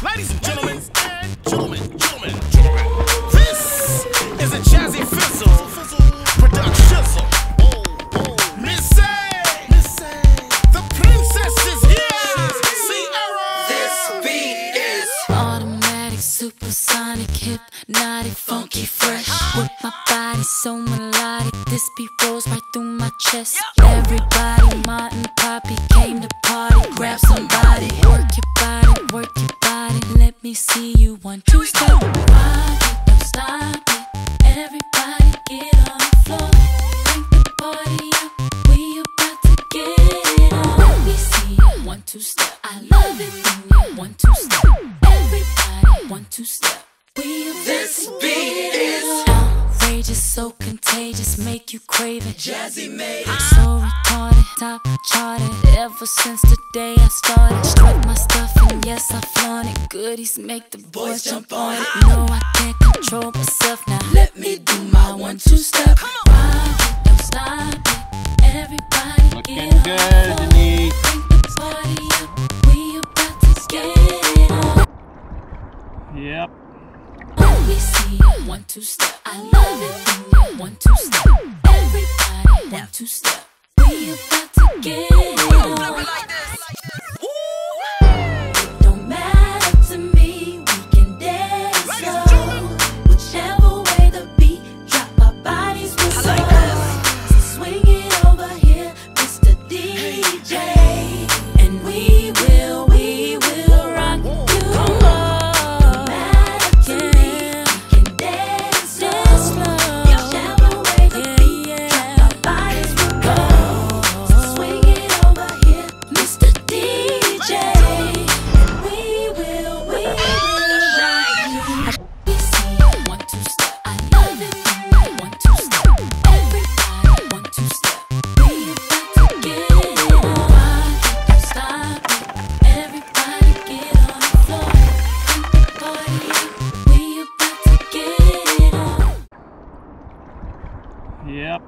Ladies and gentlemen, gentlemen, gentlemen, gentlemen, this is a Jazzy Fizzle production. Oh, oh, Missy, Missy, the princess is here. Ciara. This beat is Automatic, supersonic, hypnotic, funky, fresh. With my body so melodic, this beat rolls right through my chest. Everybody, Martin, Poppy came to party. Grab somebody, work your me see you one, two, step. Rock it, don't stop it. Everybody get on the floor. Crank the party up. We about to get it on. Let me see you one, two, step. I love it when you one, two, step. Everybody, one, two, step. We about This to beat is outrageous, so contagious, make you crave it. Jazzy made it. So retarded, top charted. Ever since the day I started, strut my Goodies make the boys jump on it. No, I can't control myself now. Let me do my one two step. Rock it, don't stop it. Everybody Looking get on good, the. Denise. Crank the party up. We about to get it on. Yep. Let me see one two step. I love it when you one two step. Everybody one two step. We about to get it on. DJ, Yep.